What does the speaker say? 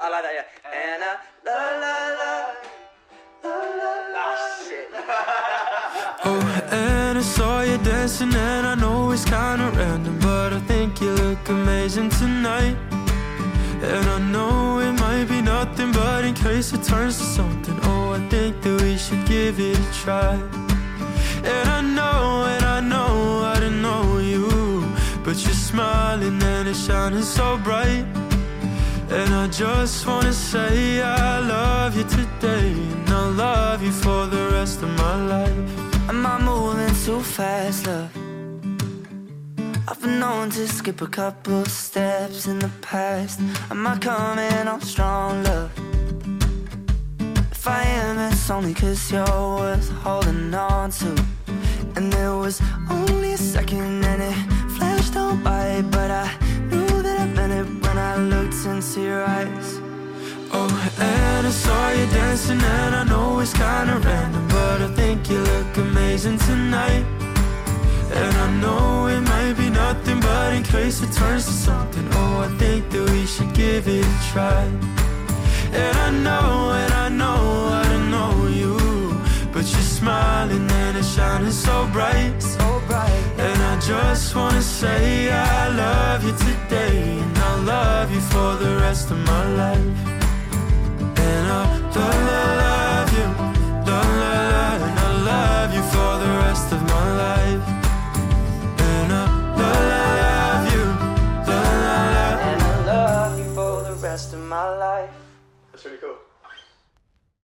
I like that, yeah. And uh, la la la. la, la, la. Ah. Oh, and I saw you dancing, and I know it's kinda random, but I think you look amazing tonight. And I know it might be nothing, but in case it turns to something, oh, I think that we should give it a try. And I know, and I know I didn't know you, but you're smiling and it's shining so bright. And I just wanna say I love you today, and I'll love you for the rest of my life. Am I moving too fast, love? I've been known to skip a couple steps in the past. Am I coming on strong, love? If I am, it's only cause you're worth holding on to. And there was only a second and I saw you dancing, and I know it's kinda random, but I think you look amazing tonight. And I know it might be nothing, but in case it turns to something, oh, I think that we should give it a try. And I know, and I know I don't know you, but you're smiling and it's shining so bright. So bright. And I just wanna say I love you today, and I'll love you for the rest of my life. life. That's really cool.